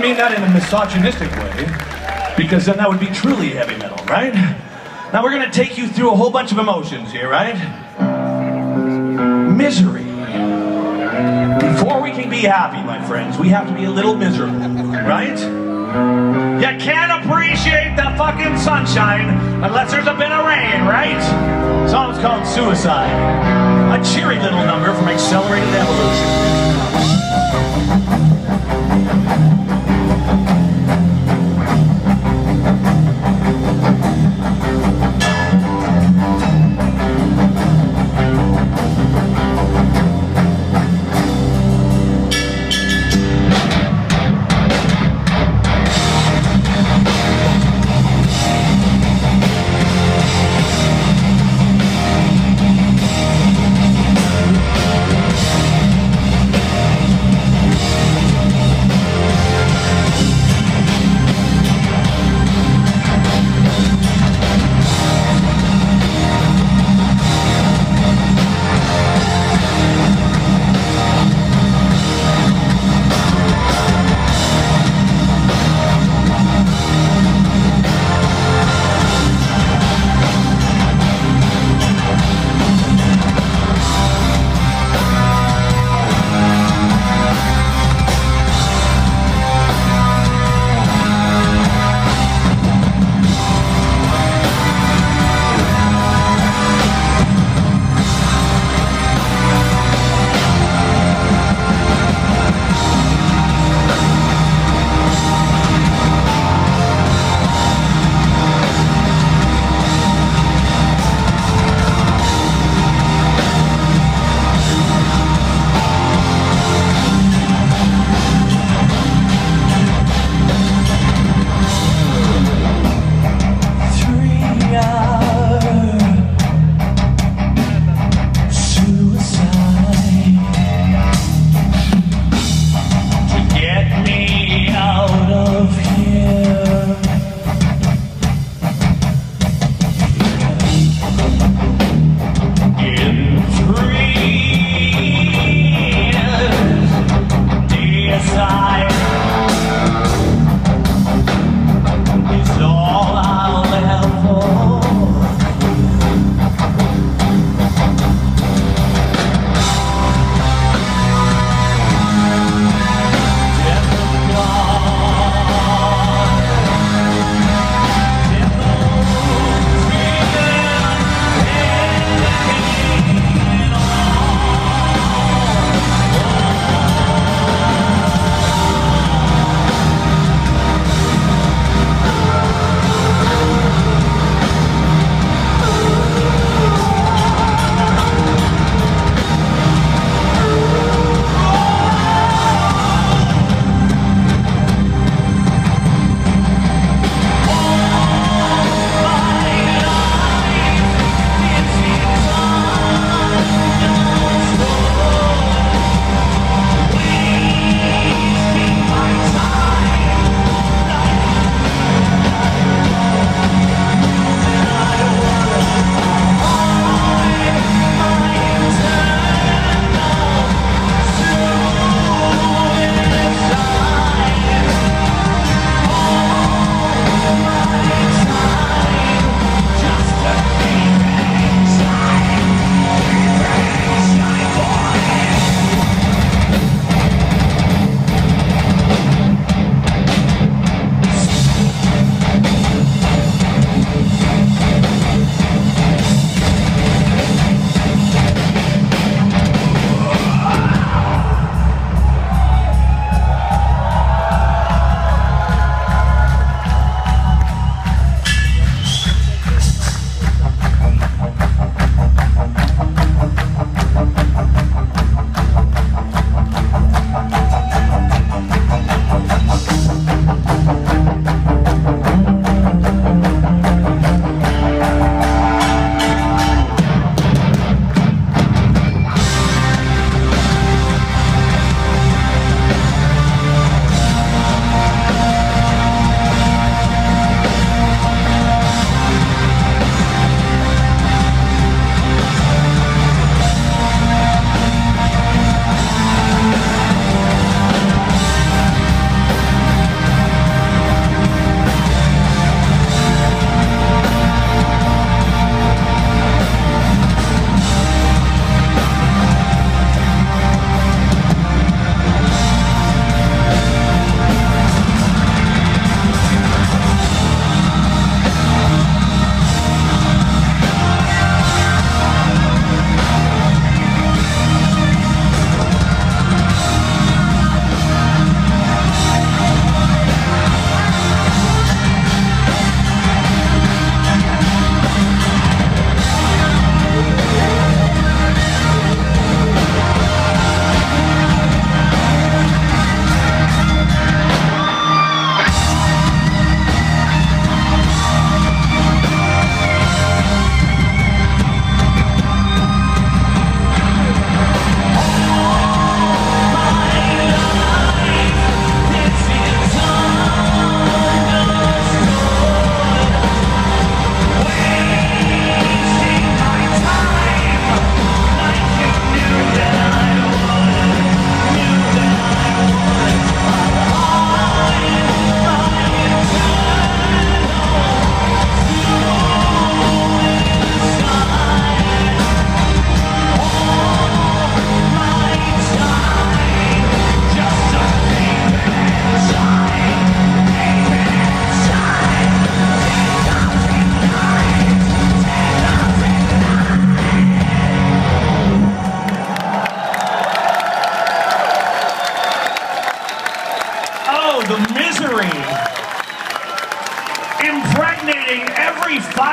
didn't mean that in a misogynistic way, because then that would be truly heavy metal, right? Now we're gonna take you through a whole bunch of emotions here, right? Misery. Before we can be happy, my friends, we have to be a little miserable, right? You can't appreciate the fucking sunshine unless there's a bit of rain, right? Song's called Suicide. A cheery little number from Accelerated Evolution.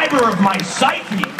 fiber of my psyche.